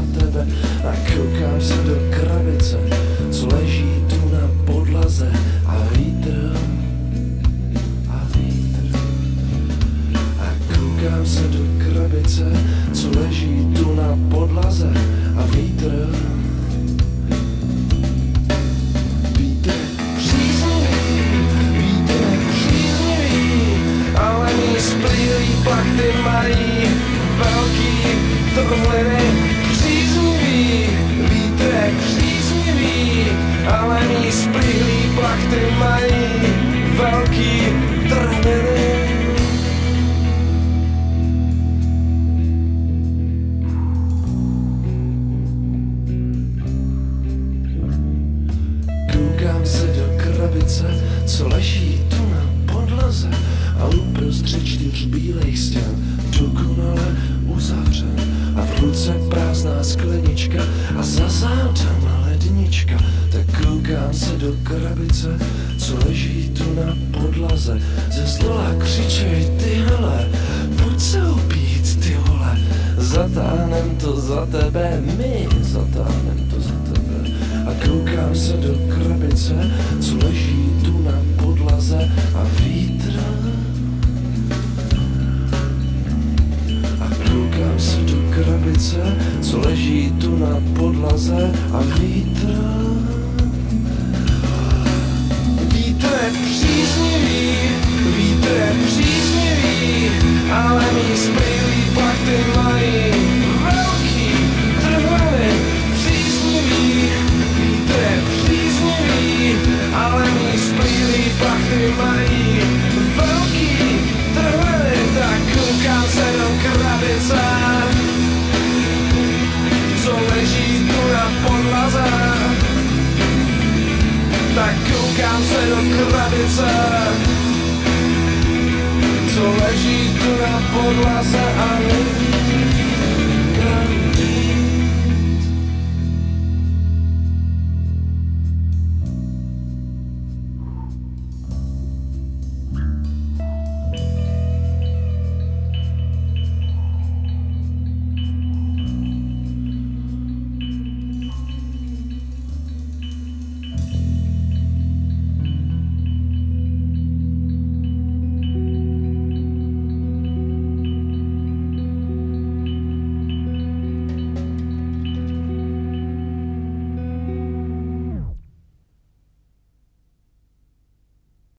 za tebe a koukám se do krabice, co leží tu na podlaze a vítr a vítr. A koukám se do krabice, co leží tu na podlaze a vítr. splývají plachty mají velký to ovlivy ale mý splýlý plachty mají velký trhliny. Koukám se do krabice, co leží tu na podlaze a uprostřed čtyř bílých stěn dokonale uzavřen a v ruce prázdná sklenička a za zádama lednička. Tak koukám se do krabice, co leží tu na podlaze. Ze zdola křičej ty hele, pojď se opít ty vole. Zatáhnem to za tebe, my zatáhnem to za tebe. A koukám se do krabice, co leží tu na podlaze a vítr. A koukám se do krabice, leží tu na podlaze a vítr. Tak koukám se do krabice, co leží tu na podlaze a neví.